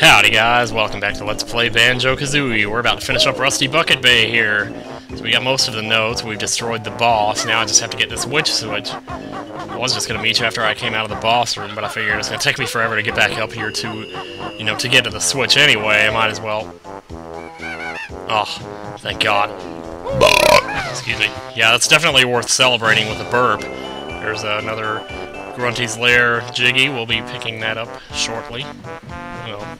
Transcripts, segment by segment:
Howdy guys, welcome back to Let's Play Banjo-Kazooie. We're about to finish up Rusty Bucket Bay here. So we got most of the notes, we've destroyed the boss, now I just have to get this witch switch. I was just gonna meet you after I came out of the boss room, but I figured it's gonna take me forever to get back up here to, you know, to get to the switch anyway, I might as well. Oh, thank God. Excuse me. Yeah, that's definitely worth celebrating with a burp. There's another Grunty's Lair Jiggy. We'll be picking that up shortly. Well,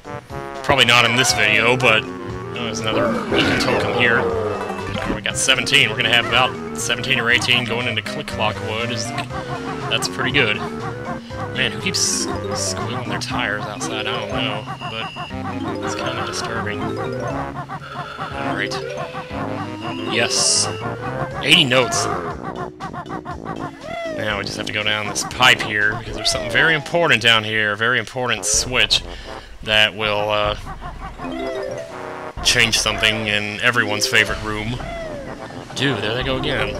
probably not in this video, but oh, there's another Econ token here. We got 17. We're going to have about 17 or 18 going into Click Clock Wood. That's pretty good. Man, who keeps squealing their tires outside? I don't know, but it's kind of disturbing. Alright. Yes. 80 notes. Now we just have to go down this pipe here, because there's something very important down here, a very important switch that will uh, change something in everyone's favorite room. Dude, there they go again.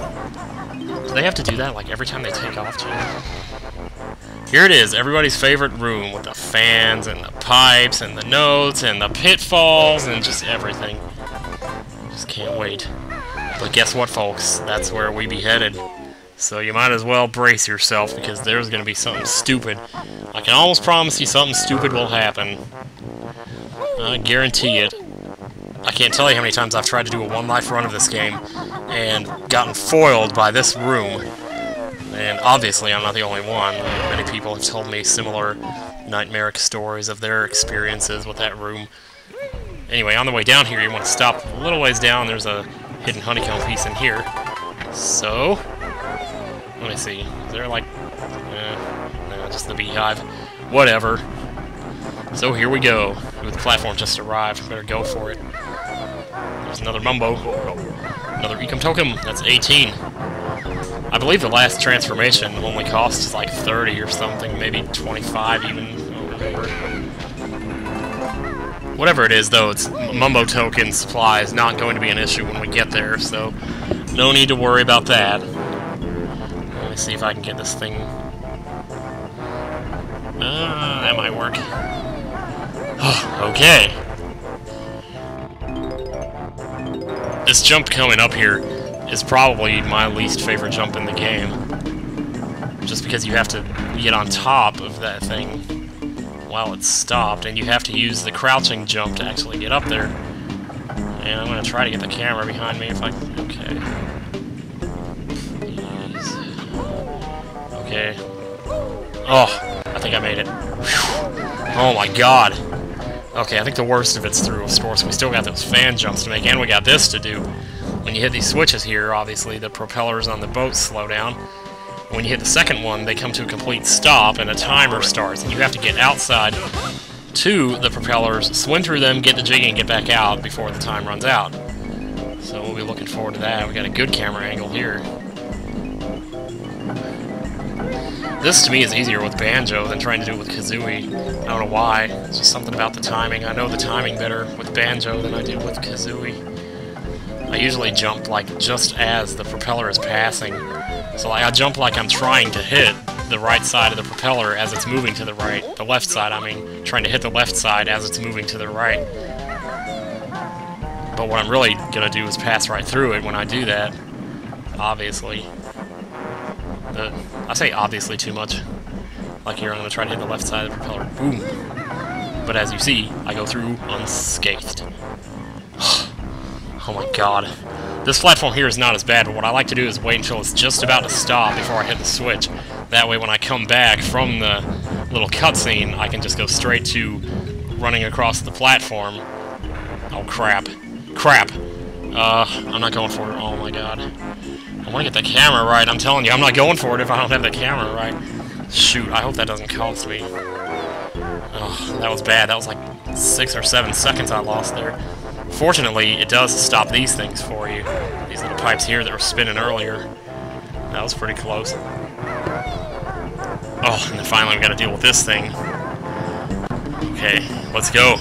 Do they have to do that like every time they take off, too? Here it is, everybody's favorite room with the fans and the pipes and the notes and the pitfalls and just everything. Just can't wait. But guess what, folks? That's where we be headed. So you might as well brace yourself because there's going to be something stupid. I can almost promise you something stupid will happen. I guarantee it. I can't tell you how many times I've tried to do a one-life run of this game and gotten foiled by this room. And obviously I'm not the only one. Many people have told me similar nightmaric stories of their experiences with that room. Anyway, on the way down here, you want to stop a little ways down. There's a hidden honeycomb piece in here. So, let me see. Is there like... Eh, no, just the beehive. Whatever. So here we go. The platform just arrived. Better go for it. There's another Mumbo. Another Ecom Token. That's 18. I believe the last transformation only costs like 30 or something. Maybe 25 even. Whatever it is, though, it's Mumbo Token supply is not going to be an issue when we get there, so no need to worry about that me see if I can get this thing... Uh, that might work. okay. This jump coming up here is probably my least favorite jump in the game. Just because you have to get on top of that thing while it's stopped, and you have to use the crouching jump to actually get up there. And I'm to try to get the camera behind me if I... Okay. Okay. Oh, I think I made it. Whew. Oh my god. Okay, I think the worst of it's through, of course. We still got those fan jumps to make, and we got this to do. When you hit these switches here, obviously, the propellers on the boat slow down. When you hit the second one, they come to a complete stop, and a timer starts, and you have to get outside to the propellers, swim through them, get the jiggy, and get back out before the time runs out. So we'll be looking forward to that. We got a good camera angle here. This, to me, is easier with Banjo than trying to do it with Kazooie. I don't know why. It's just something about the timing. I know the timing better with Banjo than I do with Kazooie. I usually jump, like, just as the propeller is passing. So, like, I jump like I'm trying to hit the right side of the propeller as it's moving to the right. The left side, I mean, trying to hit the left side as it's moving to the right. But what I'm really gonna do is pass right through it when I do that, obviously. The, I say obviously too much. Like here, I'm going to try to hit the left side of the propeller. Boom! But as you see, I go through unscathed. oh my god. This platform here is not as bad, but what I like to do is wait until it's just about to stop before I hit the switch. That way when I come back from the little cutscene, I can just go straight to running across the platform. Oh crap. Crap! Uh, I'm not going for it. Oh my god. Want to get the camera right. I'm telling you, I'm not going for it if I don't have the camera right. Shoot, I hope that doesn't cost me. Oh, that was bad. That was like six or seven seconds I lost there. Fortunately, it does stop these things for you. These little pipes here that were spinning earlier. That was pretty close. Oh, and then finally we gotta deal with this thing. Okay, let's go.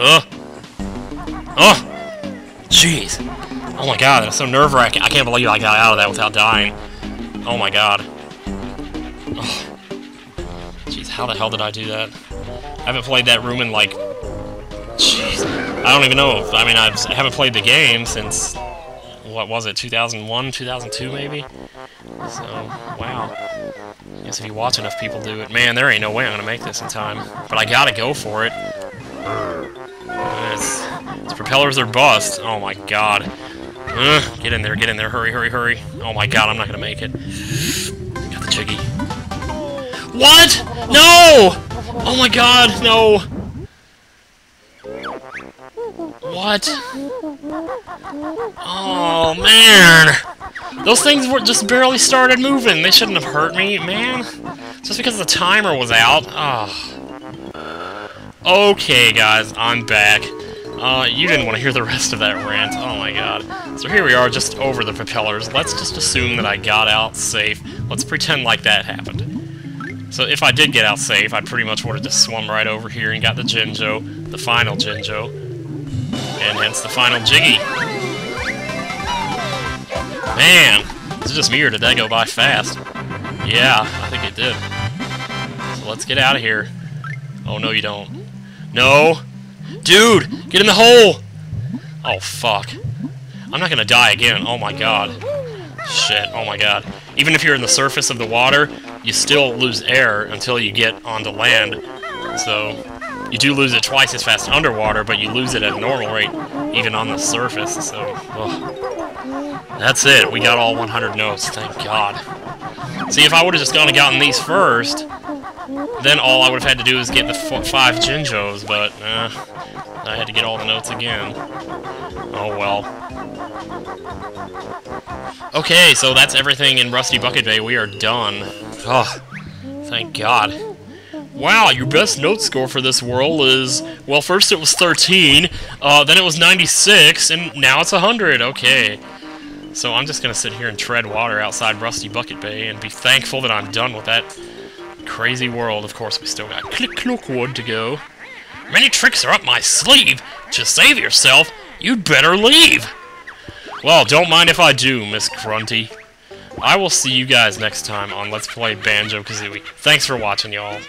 Ugh. Oh! Jeez. Oh my god, that's so nerve-wracking. I can't believe I got out of that without dying. Oh my god. Oh. Jeez, how the hell did I do that? I haven't played that room in like... Jeez. I don't even know. I mean, I haven't played the game since... What was it, 2001, 2002 maybe? So, wow. Guess if you watch enough people do it... Man, there ain't no way I'm gonna make this in time. But I gotta go for it. It's, it's propellers are bust. Oh my god. Get in there, get in there, hurry, hurry, hurry. Oh my god, I'm not gonna make it. Got the jiggy. What? No! Oh my god, no! What? Oh, man! Those things were just barely started moving. They shouldn't have hurt me, man. Just because the timer was out. Oh. Okay, guys, I'm back. Uh, you didn't want to hear the rest of that rant. Oh my god. So here we are, just over the propellers. Let's just assume that I got out safe. Let's pretend like that happened. So if I did get out safe, I pretty much would have just swum right over here and got the Jinjo, the final Jinjo, and hence the final Jiggy. Man, is it just me or did that go by fast? Yeah, I think it did. So let's get out of here. Oh, no you don't. No! Dude! Get in the hole! Oh, fuck. I'm not gonna die again. Oh my god. Shit. Oh my god. Even if you're in the surface of the water, you still lose air until you get onto land. So, you do lose it twice as fast underwater, but you lose it at a normal rate, even on the surface, so... Ugh. That's it. We got all 100 notes, thank god. See, if I would've just gone and gotten these first, then all I would've had to do is get the five Jinjos, but, uh, I had to get all the notes again. Oh well. Okay, so that's everything in Rusty Bucket Bay. We are done. Oh, thank God. Wow, your best note score for this world is... Well, first it was 13, uh, then it was 96, and now it's 100. Okay. So I'm just gonna sit here and tread water outside Rusty Bucket Bay and be thankful that I'm done with that crazy world. Of course, we still got Click Wood to go. Many tricks are up my sleeve. To save yourself, you'd better leave. Well, don't mind if I do, Miss Grunty. I will see you guys next time on Let's Play Banjo-Kazooie. Thanks for watching, y'all.